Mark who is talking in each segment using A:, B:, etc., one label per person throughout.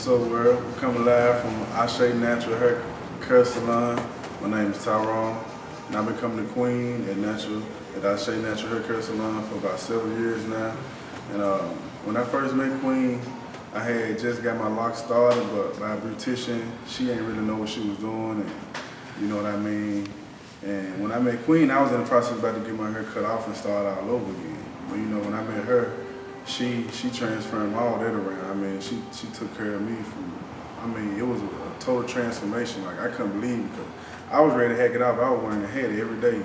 A: What's up, world? We're coming live from Ashe Natural Hair Care Salon. My name is Tyrone, and I've been coming to Queen at Natural at Ashe Natural Hair Care Salon for about several years now. And um, when I first met Queen, I had just got my locks started, but my beautician, she ain't really know what she was doing, and you know what I mean. And when I met Queen, I was in the process about to get my hair cut off and start all over again. But you know, when I met her, she she transferred all that around. Mean, she she took care of me from. I mean, it was a, a total transformation. Like I couldn't believe because I was ready to hack it off. I was wearing a hat every day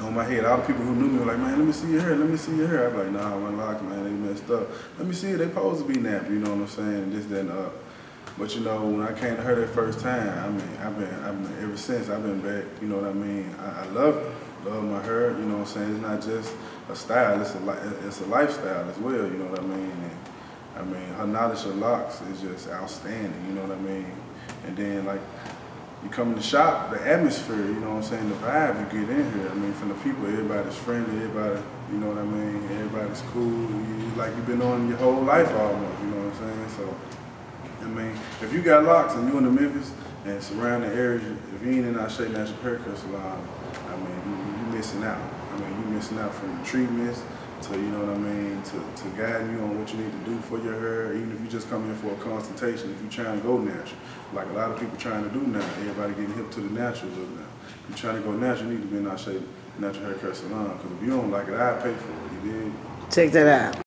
A: on my head. All the people who knew me were like, man, let me see your hair, let me see your hair. Be like, nah, I wasn't locked, man, they messed up. Let me see it, they supposed to be napped, you know what I'm saying, this, that, and up. But you know, when I came to her that first time, I mean, I've been, I've been ever since, I've been back, you know what I mean? I, I love love my hair, you know what I'm saying? It's not just a style, it's a, it's a lifestyle as well, you know what I mean? And, I mean, her knowledge of locks is just outstanding, you know what I mean? And then, like, you come in the shop, the atmosphere, you know what I'm saying, the vibe you get in here. I mean, from the people, everybody's friendly, everybody, you know what I mean, everybody's cool. You, like you've been on your whole life almost, you know what I'm saying? So, I mean, if you got locks and you in the Memphis and surrounding areas, if you ain't in Ashe Natural Hair Care Salon, I mean, you, you missing out. I mean, you missing out from the treatments, to, you know what I mean, to, to guide you on what you need to do for your hair, even if you just come in for a consultation, if you're trying to go natural. Like a lot of people trying to do now, everybody getting hip to the natural look now. If you're trying to go natural, you need to be in our Natural Hair Care Salon, because if you don't like it, i pay for it, you did.
B: Check that out.